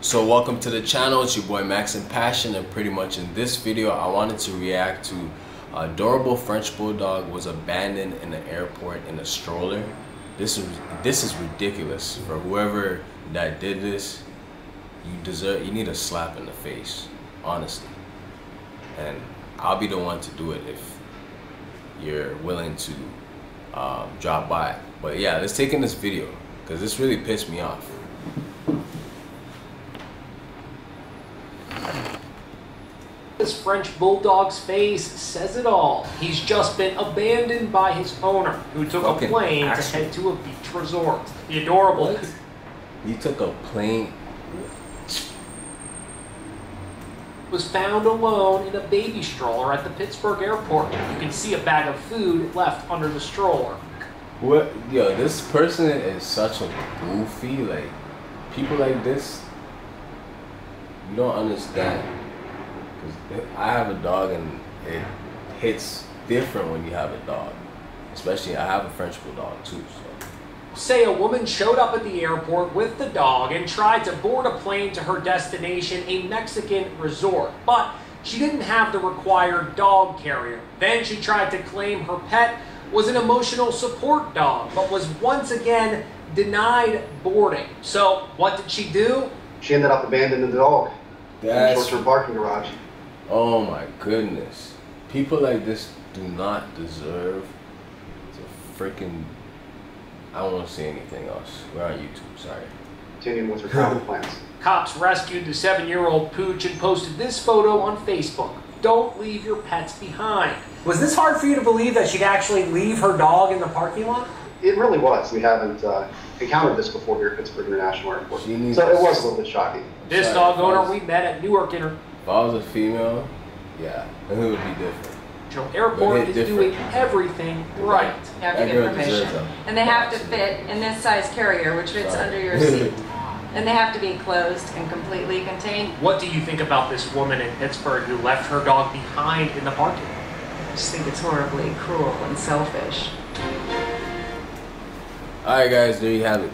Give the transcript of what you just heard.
So welcome to the channel, it's your boy Max and Passion and pretty much in this video I wanted to react to a adorable French Bulldog was abandoned in the airport in a stroller. This is this is ridiculous for whoever that did this. You deserve you need a slap in the face, honestly. And I'll be the one to do it if you're willing to um, drop by. But yeah, let's take in this video because this really pissed me off. This French Bulldog's face says it all. He's just been abandoned by his owner, who took Fucking a plane asshole. to head to a beach resort. The adorable What? He took a plane. was found alone in a baby stroller at the Pittsburgh airport. You can see a bag of food left under the stroller. What? Yo, this person is such a goofy. Like, people like this, you don't understand. Cause I have a dog and it hits different when you have a dog. Especially, I have a French bulldog too. So Say a woman showed up at the airport with the dog and tried to board a plane to her destination, a Mexican resort. But she didn't have the required dog carrier. Then she tried to claim her pet was an emotional support dog, but was once again denied boarding. So, what did she do? She ended up abandoning the dog in a that's short-term parking garage. Oh my goodness. People like this do not deserve to freaking. I don't want to say anything else. We're on YouTube. Sorry. Continuing with her travel plans. Cops rescued the seven year old pooch and posted this photo on Facebook. Don't leave your pets behind. Was this hard for you to believe that she'd actually leave her dog in the parking lot? It really was. We haven't uh, encountered this before here at Pittsburgh International Airport. So it was a little bit shocking. This Sorry, dog owner we met at Newark International If I was a female, yeah, then it would be different. Airport is different. doing everything right. You have to That get permission. And they have to fit in this size carrier, which fits Sorry. under your seat. And they have to be closed and completely contained. What do you think about this woman in Pittsburgh who left her dog behind in the parking lot? I just think it's horribly cruel and selfish. All right, guys, there you have it.